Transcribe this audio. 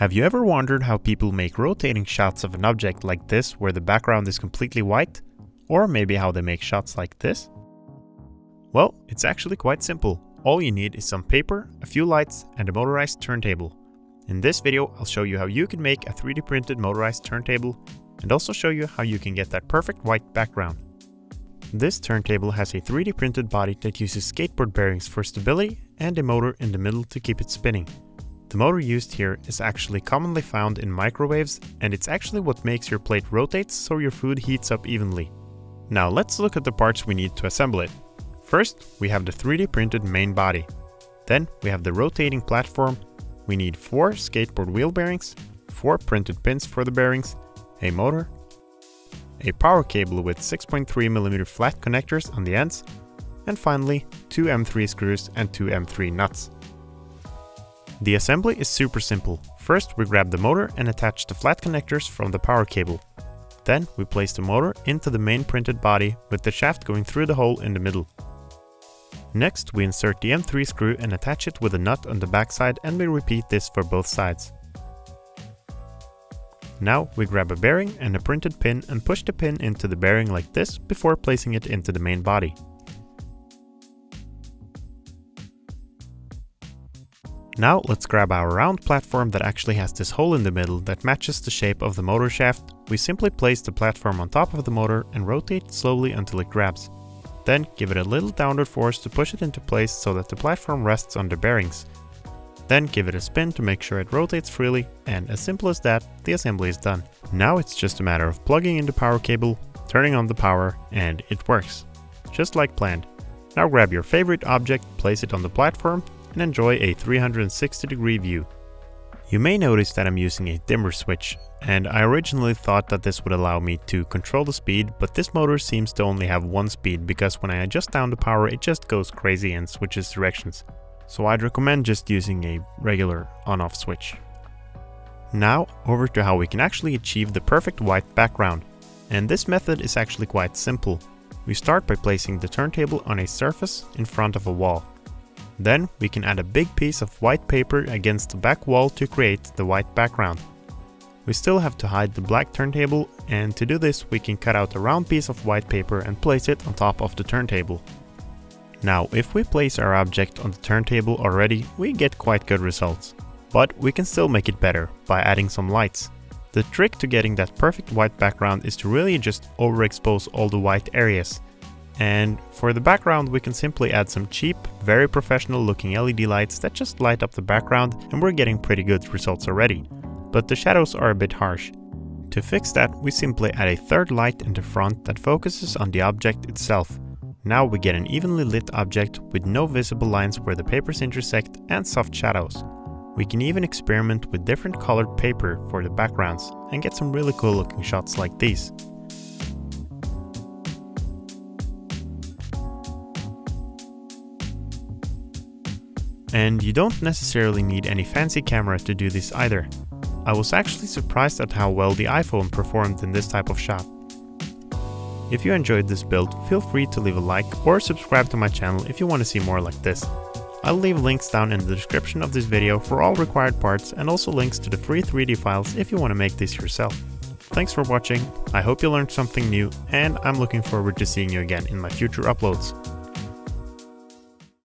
Have you ever wondered how people make rotating shots of an object like this where the background is completely white? Or maybe how they make shots like this? Well, it's actually quite simple. All you need is some paper, a few lights, and a motorized turntable. In this video, I'll show you how you can make a 3D printed motorized turntable and also show you how you can get that perfect white background. This turntable has a 3D printed body that uses skateboard bearings for stability and a motor in the middle to keep it spinning. The motor used here is actually commonly found in microwaves and it's actually what makes your plate rotate so your food heats up evenly. Now let's look at the parts we need to assemble it. First, we have the 3D printed main body. Then we have the rotating platform. We need 4 skateboard wheel bearings, 4 printed pins for the bearings, a motor, a power cable with 6.3mm flat connectors on the ends, and finally 2 M3 screws and 2 M3 nuts. The assembly is super simple. First we grab the motor and attach the flat connectors from the power cable. Then we place the motor into the main printed body with the shaft going through the hole in the middle. Next we insert the M3 screw and attach it with a nut on the backside and we repeat this for both sides. Now we grab a bearing and a printed pin and push the pin into the bearing like this before placing it into the main body. Now let's grab our round platform that actually has this hole in the middle that matches the shape of the motor shaft. We simply place the platform on top of the motor and rotate slowly until it grabs. Then give it a little downward force to push it into place so that the platform rests on the bearings. Then give it a spin to make sure it rotates freely, and as simple as that, the assembly is done. Now it's just a matter of plugging in the power cable, turning on the power, and it works. Just like planned. Now grab your favorite object, place it on the platform, and enjoy a 360 degree view. You may notice that I'm using a dimmer switch, and I originally thought that this would allow me to control the speed, but this motor seems to only have one speed because when I adjust down the power it just goes crazy and switches directions so I'd recommend just using a regular on-off switch. Now over to how we can actually achieve the perfect white background. And this method is actually quite simple. We start by placing the turntable on a surface in front of a wall. Then we can add a big piece of white paper against the back wall to create the white background. We still have to hide the black turntable and to do this we can cut out a round piece of white paper and place it on top of the turntable. Now, if we place our object on the turntable already, we get quite good results. But we can still make it better by adding some lights. The trick to getting that perfect white background is to really just overexpose all the white areas. And for the background we can simply add some cheap, very professional looking LED lights that just light up the background and we're getting pretty good results already. But the shadows are a bit harsh. To fix that we simply add a third light in the front that focuses on the object itself now we get an evenly lit object with no visible lines where the papers intersect and soft shadows. We can even experiment with different colored paper for the backgrounds and get some really cool looking shots like these. And you don't necessarily need any fancy camera to do this either. I was actually surprised at how well the iPhone performed in this type of shot. If you enjoyed this build, feel free to leave a like or subscribe to my channel if you want to see more like this. I'll leave links down in the description of this video for all required parts and also links to the free 3D files if you want to make this yourself. Thanks for watching, I hope you learned something new and I'm looking forward to seeing you again in my future uploads.